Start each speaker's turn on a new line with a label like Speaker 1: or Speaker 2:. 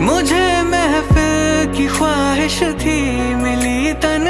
Speaker 1: मुझे महफिल की ख्वाहिश थी मिली तन